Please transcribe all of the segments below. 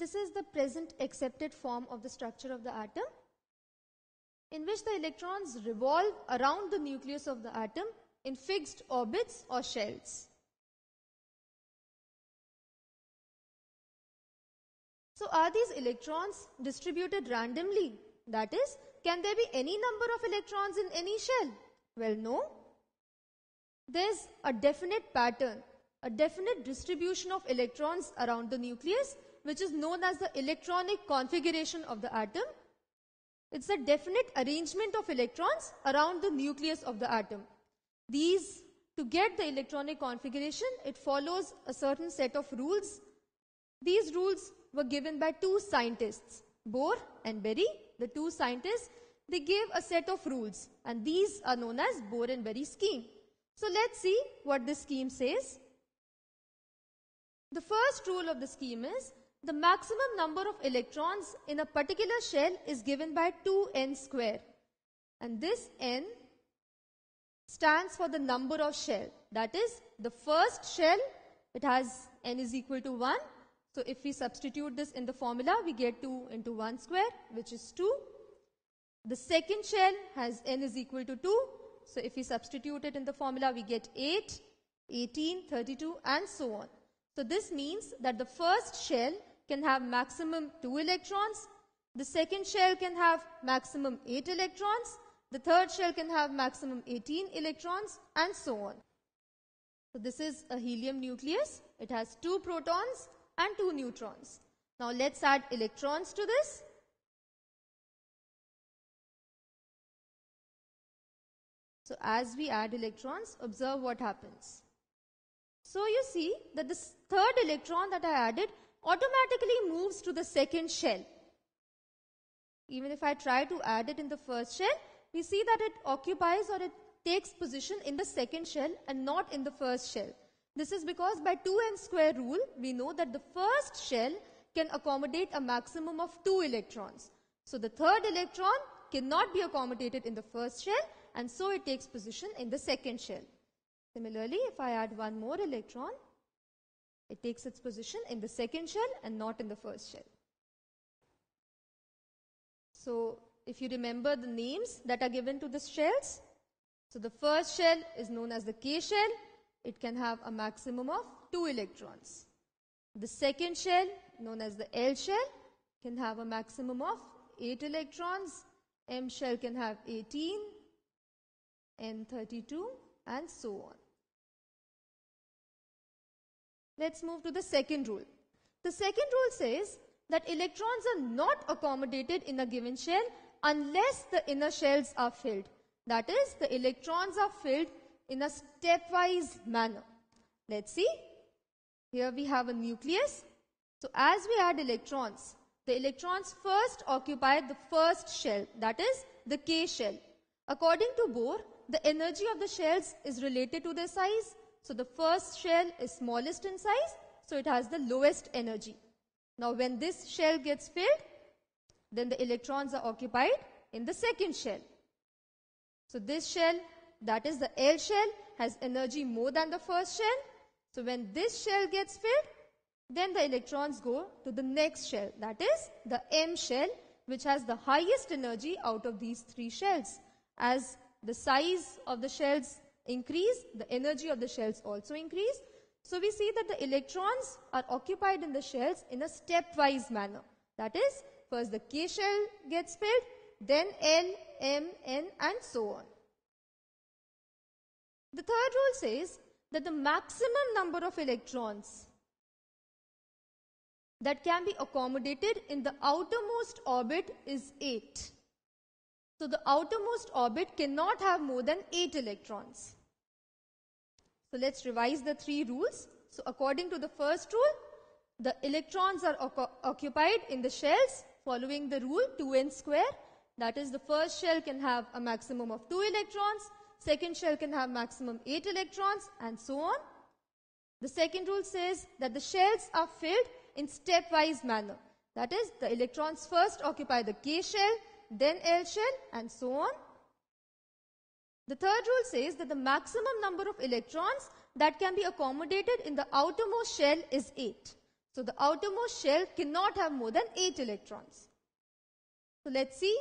this is the present accepted form of the structure of the atom in which the electrons revolve around the nucleus of the atom in fixed orbits or shells. So are these electrons distributed randomly? That is, can there be any number of electrons in any shell? Well, no. There's a definite pattern, a definite distribution of electrons around the nucleus, which is known as the electronic configuration of the atom. It's a definite arrangement of electrons around the nucleus of the atom. These, to get the electronic configuration, it follows a certain set of rules. These rules were given by two scientists, Bohr and Bury. The two scientists, they gave a set of rules and these are known as Bohr and Bury scheme. So let's see what this scheme says. The first rule of the scheme is the maximum number of electrons in a particular shell is given by 2n square. And this n stands for the number of shell. That is, the first shell, it has n is equal to 1. So if we substitute this in the formula, we get 2 into 1 square, which is 2. The second shell has n is equal to 2. So if we substitute it in the formula, we get 8, 18, 32, and so on. So this means that the first shell can have maximum 2 electrons, the second shell can have maximum 8 electrons, the third shell can have maximum 18 electrons and so on. So this is a helium nucleus. It has two protons and two neutrons. Now let's add electrons to this. So as we add electrons, observe what happens. So you see that this third electron that I added automatically moves to the second shell. Even if I try to add it in the first shell, we see that it occupies or it takes position in the second shell and not in the first shell. This is because by 2n square rule, we know that the first shell can accommodate a maximum of 2 electrons. So the third electron cannot be accommodated in the first shell and so it takes position in the second shell. Similarly, if I add one more electron, it takes its position in the second shell and not in the first shell. So if you remember the names that are given to the shells, so the first shell is known as the K shell. It can have a maximum of 2 electrons. The second shell, known as the L shell, can have a maximum of 8 electrons. M shell can have 18, N 32, and so on. Let's move to the second rule. The second rule says that electrons are not accommodated in a given shell unless the inner shells are filled. That is, the electrons are filled in a stepwise manner. Let's see. Here we have a nucleus. So as we add electrons, the electrons first occupy the first shell, that is the K shell. According to Bohr, the energy of the shells is related to their size. So the first shell is smallest in size, so it has the lowest energy. Now when this shell gets filled, then the electrons are occupied in the second shell. So this shell, that is the L shell, has energy more than the first shell. So when this shell gets filled, then the electrons go to the next shell, that is the M shell, which has the highest energy out of these three shells. As the size of the shells increase, the energy of the shells also increase. So we see that the electrons are occupied in the shells in a stepwise manner. That is, First the K shell gets filled, then L, M, N and so on. The third rule says that the maximum number of electrons that can be accommodated in the outermost orbit is 8. So the outermost orbit cannot have more than 8 electrons. So let's revise the three rules. So according to the first rule, the electrons are occupied in the shells following the rule 2n square. That is the first shell can have a maximum of 2 electrons, second shell can have maximum 8 electrons and so on. The second rule says that the shells are filled in stepwise manner. That is the electrons first occupy the K shell, then L shell and so on. The third rule says that the maximum number of electrons that can be accommodated in the outermost shell is 8. So the outermost shell cannot have more than 8 electrons. So let's see.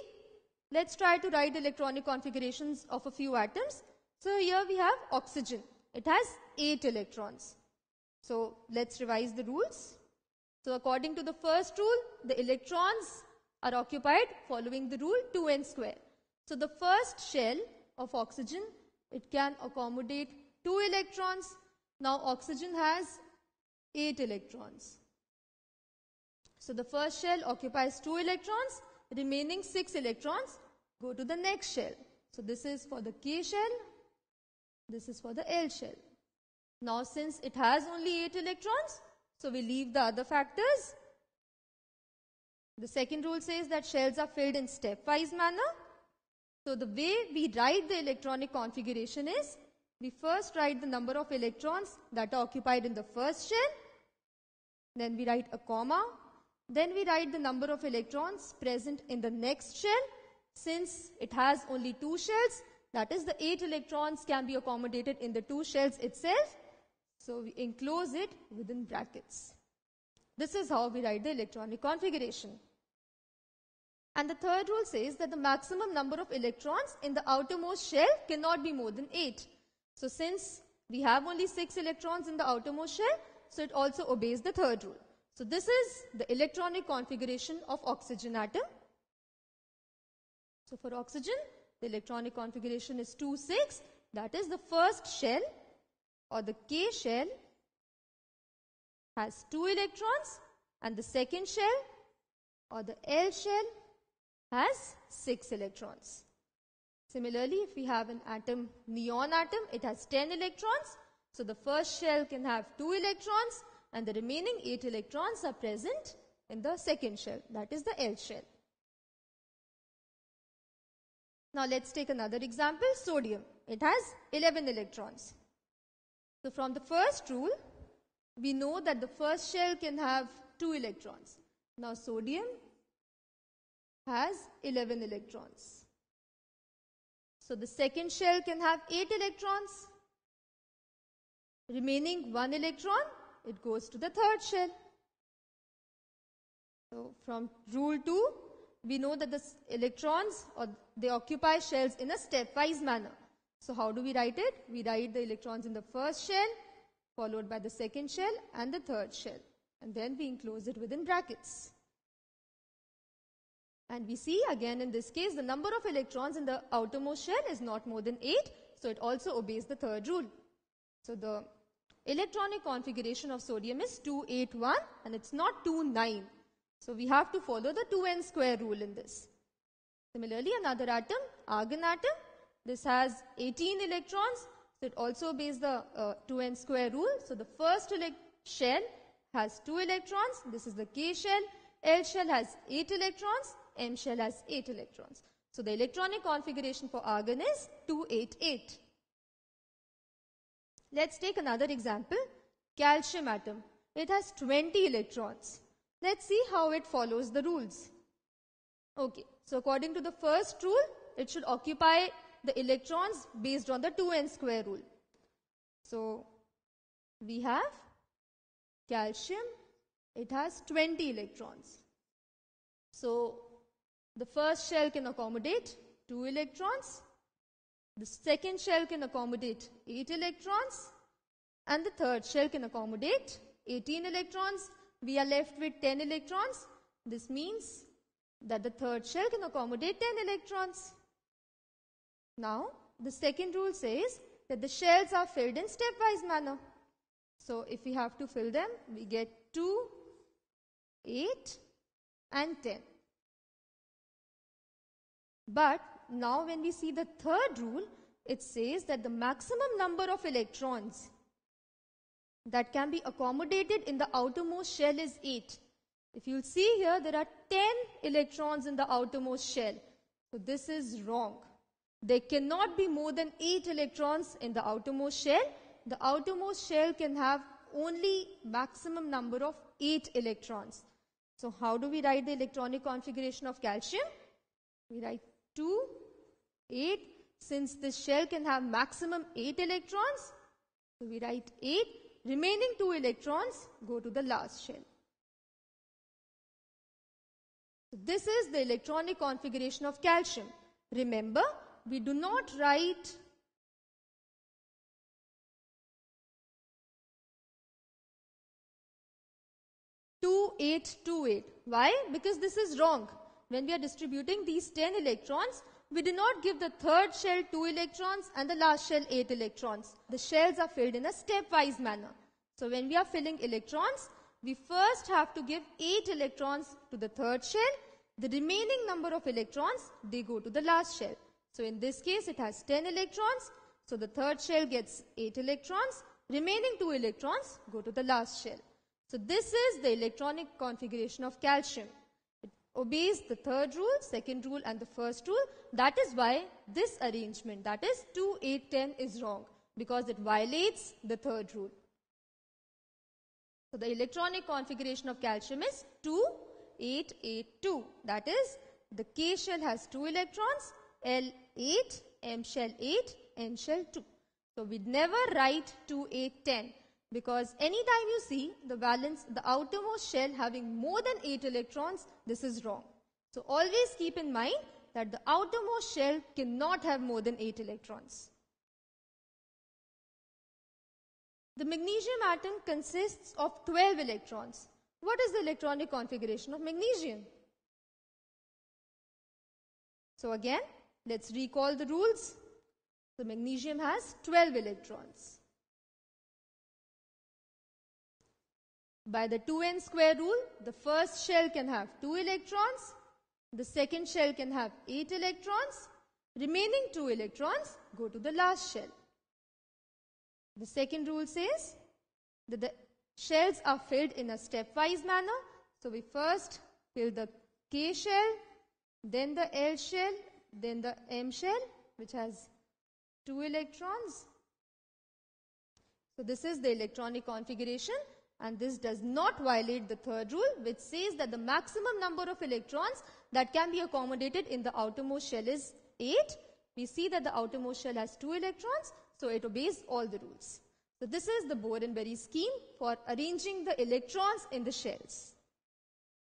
Let's try to write electronic configurations of a few atoms. So here we have oxygen. It has 8 electrons. So let's revise the rules. So according to the first rule, the electrons are occupied following the rule 2n square. So the first shell of oxygen, it can accommodate 2 electrons. Now oxygen has 8 electrons. So the first shell occupies 2 electrons, remaining 6 electrons go to the next shell. So this is for the K shell, this is for the L shell. Now since it has only 8 electrons, so we leave the other factors. The second rule says that shells are filled in stepwise manner. So the way we write the electronic configuration is, we first write the number of electrons that are occupied in the first shell, then we write a comma, then we write the number of electrons present in the next shell. Since it has only two shells, that is the 8 electrons can be accommodated in the two shells itself. So we enclose it within brackets. This is how we write the electronic configuration. And the third rule says that the maximum number of electrons in the outermost shell cannot be more than 8. So since we have only 6 electrons in the outermost shell, so it also obeys the third rule. So this is the electronic configuration of oxygen atom. So for oxygen, the electronic configuration is 2, 6. That is the first shell or the K shell has 2 electrons and the second shell or the L shell has 6 electrons. Similarly, if we have an atom, neon atom, it has 10 electrons. So the first shell can have 2 electrons and the remaining 8 electrons are present in the second shell, that is the L shell. Now let's take another example, sodium. It has 11 electrons. So from the first rule, we know that the first shell can have 2 electrons. Now sodium has 11 electrons. So the second shell can have 8 electrons. Remaining 1 electron, it goes to the third shell. So from rule 2, we know that the electrons or they occupy shells in a stepwise manner. So how do we write it? We write the electrons in the first shell, followed by the second shell and the third shell. And then we enclose it within brackets. And we see again in this case, the number of electrons in the outermost shell is not more than 8. So it also obeys the third rule. So the electronic configuration of sodium is 281 and it's not 29. So we have to follow the 2n square rule in this. Similarly, another atom, argon atom, this has 18 electrons. So it also obeys the uh, 2n square rule. So the first shell has 2 electrons. This is the K shell. L shell has 8 electrons. M shell has 8 electrons. So the electronic configuration for argon is 288. Let's take another example. Calcium atom. It has 20 electrons. Let's see how it follows the rules. Okay, so according to the first rule, it should occupy the electrons based on the 2n square rule. So, we have calcium, it has 20 electrons. So, the first shell can accommodate 2 electrons, the second shell can accommodate 8 electrons, and the third shell can accommodate 18 electrons, we are left with 10 electrons. This means that the third shell can accommodate 10 electrons. Now, the second rule says that the shells are filled in stepwise manner. So, if we have to fill them, we get 2, 8 and 10. But now when we see the third rule, it says that the maximum number of electrons that can be accommodated in the outermost shell is 8. If you see here, there are 10 electrons in the outermost shell. So this is wrong. There cannot be more than 8 electrons in the outermost shell. The outermost shell can have only maximum number of 8 electrons. So how do we write the electronic configuration of calcium? We write 2, 8. Since this shell can have maximum 8 electrons, so we write 8. Remaining 2 electrons go to the last shell. This is the electronic configuration of calcium. Remember, we do not write Two eight two eight. Why? Because this is wrong. When we are distributing these 10 electrons, we do not give the third shell 2 electrons and the last shell 8 electrons. The shells are filled in a stepwise manner. So when we are filling electrons, we first have to give 8 electrons to the third shell. The remaining number of electrons, they go to the last shell. So in this case, it has 10 electrons. So the third shell gets 8 electrons. Remaining 2 electrons go to the last shell. So this is the electronic configuration of calcium. Obeys the third rule, second rule and the first rule. That is why this arrangement, that is 2, 8, 10 is wrong because it violates the third rule. So the electronic configuration of calcium is 2, 8, 8, 2. That is, the K shell has 2 electrons, L 8, M shell 8, N shell 2. So we'd never write 2, 8, 10 because anytime you see the valence, the outermost shell having more than 8 electrons, this is wrong. So always keep in mind that the outermost shell cannot have more than 8 electrons. The magnesium atom consists of 12 electrons. What is the electronic configuration of magnesium? So again, let's recall the rules. The magnesium has 12 electrons. By the 2n square rule, the first shell can have 2 electrons, the second shell can have 8 electrons, remaining 2 electrons go to the last shell. The second rule says that the shells are filled in a stepwise manner. So we first fill the K shell, then the L shell, then the M shell, which has two electrons. So this is the electronic configuration and this does not violate the third rule which says that the maximum number of electrons that can be accommodated in the outermost shell is 8. We see that the outermost shell has 2 electrons so it obeys all the rules. So this is the Bohr and Bury scheme for arranging the electrons in the shells.